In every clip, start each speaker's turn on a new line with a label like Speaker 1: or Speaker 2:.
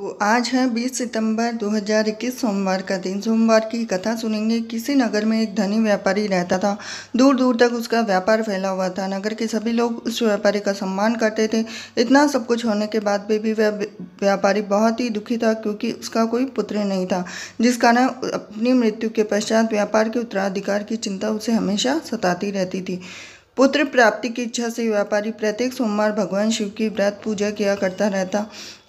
Speaker 1: तो आज है 20 सितंबर 2021 सोमवार का दिन। सोमवार की कथा सुनेंगे। किसी नगर में एक धनी व्यापारी रहता था। दूर दूर तक उसका व्यापार फैला हुआ था। नगर के सभी लोग उस व्यापारी का सम्मान करते थे। इतना सब कुछ होने के बाद भी, भी व्यापारी बहुत ही दुखी था क्योंकि उसका कोई पुत्र नहीं था जिस कारण अपनी मृत्यु के पश्चात व्यापार के उत्तराधिकार की चिंता उसे हमेशा सताती रहती थी। पुत्र प्राप्ति की इच्छा से व्यापारी प्रत्येक सोमवार भगवान शिव की व्रत पूजा किया करता रहता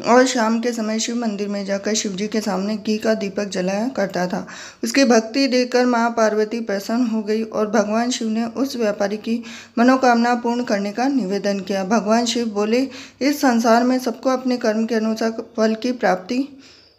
Speaker 1: और शाम के समय शिव मंदिर में जाकर शिव जी के सामने घी का दीपक जलाया करता था। उसकी भक्ति देखकर माँ पार्वती प्रसन्न हो गई और भगवान शिव ने उस व्यापारी की मनोकामना पूर्ण करने का निवेदन किया। भगवान शिव बोले, इस संसार में सबको अपने कर्म के अनुसार फल की प्राप्ति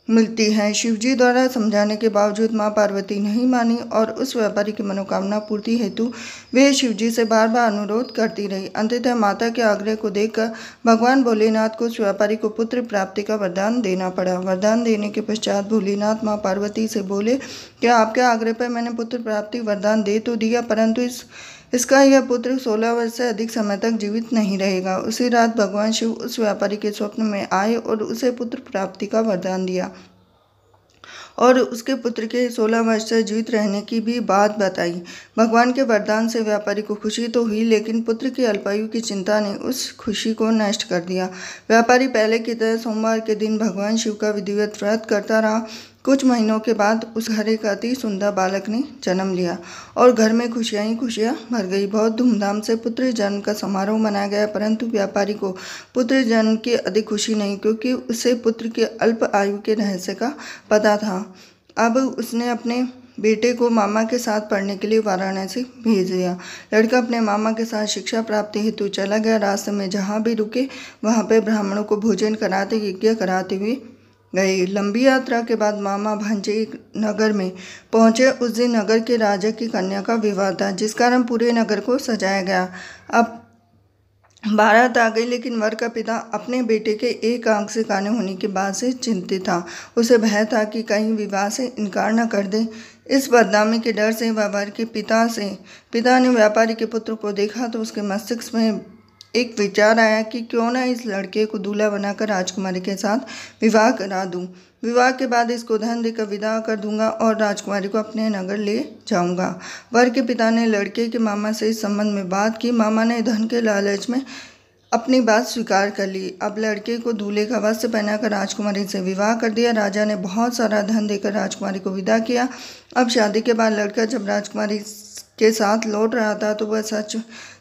Speaker 1: मिलती है। शिवजी द्वारा समझाने के बावजूद माँ पार्वती नहीं मानी और उस व्यापारी की मनोकामना पूर्ति हेतु वे शिवजी से बार बार अनुरोध करती रही। अंततः माता के आग्रह को देखकर भगवान भोलेनाथ को उस व्यापारी को पुत्र प्राप्ति का वरदान देना पड़ा। वरदान देने के पश्चात भोलेनाथ माँ पार्वती से बोले कि आपके आग्रह पर मैंने पुत्र प्राप्ति वरदान दे तो दिया? परंतु इस इसका यह पुत्र सोलह वर्ष से अधिक समय तक जीवित नहीं रहेगा। उसी रात भगवान शिव उस व्यापारी के स्वप्न में आए और उसे पुत्र प्राप्ति का वरदान दिया। और उसके पुत्र के सोलह वर्ष से जीवित रहने की भी बात बताई। भगवान के वरदान से व्यापारी को खुशी तो हुई, लेकिन पुत्र की अल्पायु की चिंता ने उस खुशी को नष्ट कर दिया। व्यापारी पहले की तरह सोमवार के दिन भगवान शिव का विधिवत व्रत करता रहा कुछ महीनों के बाद उस घर एक अति सुंदर बालक ने जन्म लिया और घर में खुशियाँ ही खुशियाँ भर गई। बहुत धूमधाम से पुत्र जन्म का समारोह मनाया गया, परंतु व्यापारी को पुत्र जन्म की अधिक खुशी नहीं, क्योंकि उसे पुत्र के अल्प आयु के रहस्य का पता था। अब उसने अपने बेटे को मामा के साथ पढ़ने के लिए वाराणसी भेज दिया। लड़का अपने मामा के साथ शिक्षा प्राप्ति हेतु चला गया। रास्ते में जहाँ भी रुके, वहाँ पर ब्राह्मणों को भोजन कराते, यज्ञ कराते हुए गई। लंबी यात्रा के बाद मामा भांजे नगर में पहुँचे। उस दिन नगर के राजा की कन्या का विवाह था, जिस कारण पूरे नगर को सजाया गया। अब बारात आ गई, लेकिन वर का पिता अपने बेटे के एक आँख से काने होने के बाद से चिंतित था। उसे भय था कि कहीं विवाह से इनकार न कर दे। इस बदनामी के डर से वह वर के पिता से, पिता ने व्यापारी के पुत्र को देखा तो उसके मस्तिष्क में एक विचार आया कि क्यों ना इस लड़के को दूल्हा बनाकर राजकुमारी के साथ विवाह करा दूँ। विवाह के बाद इसको धन देकर विदा कर दूँगा और राजकुमारी को अपने नगर ले जाऊँगा। वर के पिता ने लड़के के मामा से इस संबंध में बात की। मामा ने धन के लालच में अपनी बात स्वीकार कर ली। अब लड़के को दूल्हे का वस्त्र पहनाकर राजकुमारी से विवाह कर दिया। राजा ने बहुत सारा धन देकर राजकुमारी को विदा किया। अब शादी के बाद लड़का जब राजकुमारी के साथ लौट रहा था तो वह सच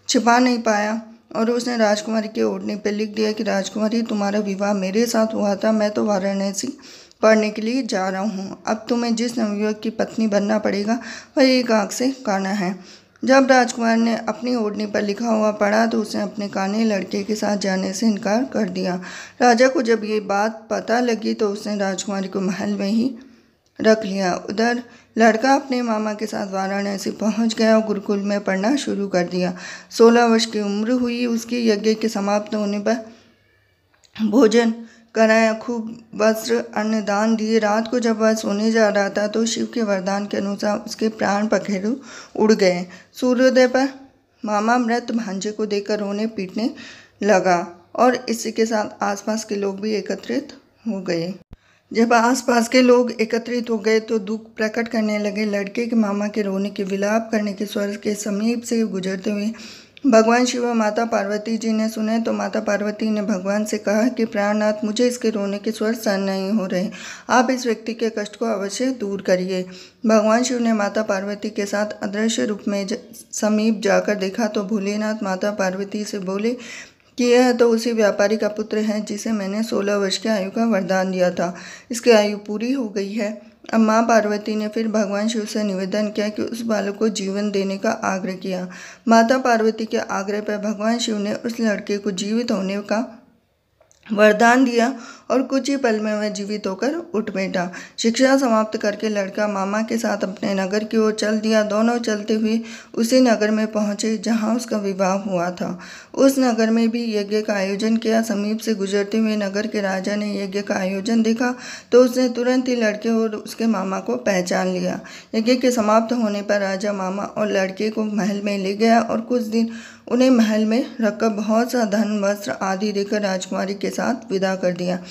Speaker 1: छिपा नहीं पाया। और उसने राजकुमारी के ओढ़ने पर लिख दिया कि, राजकुमारी, तुम्हारा विवाह मेरे साथ हुआ था। मैं तो वाराणसी पढ़ने के लिए जा रहा हूँ। अब तुम्हें जिस नवयुवक की पत्नी बनना पड़ेगा, वह एक आँख से काना है। जब राजकुमार ने अपनी ओढ़नी पर लिखा हुआ पढ़ा तो उसने अपने काने लड़के के साथ जाने से इनकार कर दिया। राजा को जब ये बात पता लगी तो उसने राजकुमारी को महल में ही रख लिया। उधर लड़का अपने मामा के साथ वाराणसी पहुँच गया और गुरुकुल में पढ़ना शुरू कर दिया। सोलह वर्ष की उम्र हुई, उसके यज्ञ के समाप्त होने पर भोजन कराया। खूब वस्त्र अन्नदान दिए। रात को जब वह सोने जा रहा था तो शिव के वरदान के अनुसार उसके प्राण पखेरु उड़ गए। सूर्योदय पर मामा मृत भांजे को देखकर रोने पीटने लगा और इसी के साथ आसपास के लोग भी एकत्रित हो गए। जब आसपास के लोग एकत्रित हो गए तो दुख प्रकट करने लगे। लड़के के मामा के रोने के, विलाप करने के स्वर के समीप से गुजरते हुए भगवान शिव और माता पार्वती जी ने सुने तो माता पार्वती ने भगवान से कहा कि, प्राणनाथ, मुझे इसके रोने के स्वर सहन नहीं हो रहे। आप इस व्यक्ति के कष्ट को अवश्य दूर करिए। भगवान शिव ने माता पार्वती के साथ अदृश्य रूप में समीप जाकर देखा तो भोलेनाथ माता पार्वती से बोले कि यह तो उसी व्यापारी का पुत्र है जिसे मैंने सोलह वर्ष की आयु का वरदान दिया था। इसकी आयु पूरी हो गई है। अब माँ पार्वती ने फिर भगवान शिव से निवेदन किया कि उस बालक को जीवन देने का आग्रह किया। माता पार्वती के आग्रह पर भगवान शिव ने उस लड़के को जीवित होने का वरदान दिया और कुछ ही पल में वह जीवित होकर उठ बैठा। शिक्षा समाप्त करके लड़का मामा के साथ अपने नगर की ओर चल दिया। दोनों चलते हुए उसी नगर में पहुँचे जहाँ उसका विवाह हुआ था। उस नगर में भी यज्ञ का आयोजन किया। समीप से गुजरते हुए नगर के राजा ने यज्ञ का आयोजन देखा तो उसने तुरंत ही लड़के और उसके मामा को पहचान लिया। यज्ञ के समाप्त होने पर राजा मामा और लड़के को महल में ले गया और कुछ दिन उन्हें महल में रखकर बहुत सा धन, वस्त्र आदि देकर राजकुमारी के साथ विदा कर दिया।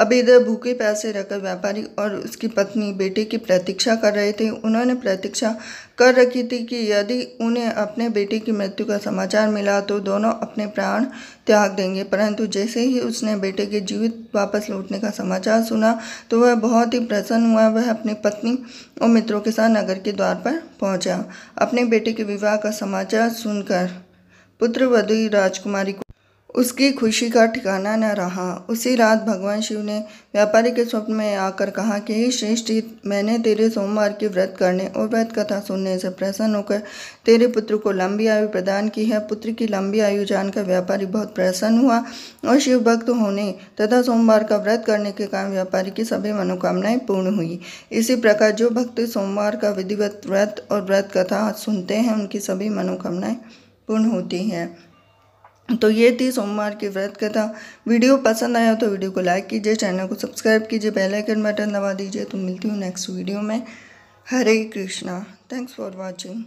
Speaker 1: अब इधर भूखे प्यासे रहकर व्यापारी और उसकी पत्नी बेटे की प्रतीक्षा कर रहे थे। उन्होंने प्रतीक्षा कर रखी थी कि यदि उन्हें अपने बेटे की मृत्यु का समाचार मिला तो दोनों अपने प्राण त्याग देंगे। परंतु जैसे ही उसने बेटे के जीवित वापस लौटने का समाचार सुना तो वह बहुत ही प्रसन्न हुआ। वह अपनी पत्नी और मित्रों के साथ नगर के द्वार पर पहुँचा। अपने बेटे के विवाह का समाचार सुनकर पुत्र वधु राजकुमारी को उसकी खुशी का ठिकाना न रहा। उसी रात भगवान शिव ने व्यापारी के स्वप्न में आकर कहा कि, हे श्रेष्ठ, मैंने तेरे सोमवार की व्रत करने और व्रत कथा सुनने से प्रसन्न होकर तेरे पुत्र को लंबी आयु प्रदान की है। पुत्र की लंबी आयु जानकर व्यापारी बहुत प्रसन्न हुआ और शिव भक्त होने तथा सोमवार का व्रत करने के कारण व्यापारी की सभी मनोकामनाएँ पूर्ण हुई। इसी प्रकार जो भक्त सोमवार का विधिवत व्रत और व्रत कथा सुनते हैं, उनकी सभी मनोकामनाएँ पूर्ण होती हैं। तो ये थी सोमवार की व्रत कथा। वीडियो पसंद आया तो वीडियो को लाइक कीजिए, चैनल को सब्सक्राइब कीजिए, बेल आइकन बटन दबा दीजिए। तो मिलती हूँ नेक्स्ट वीडियो में। Hare Krishna. Thanks for watching